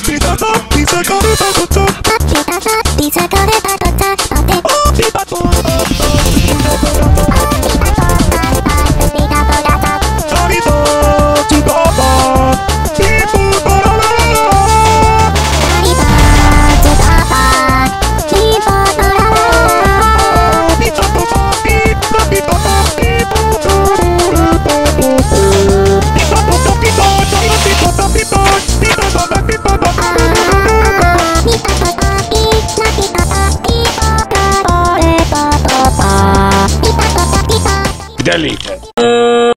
Pizza, pizza. cop. ali, cara.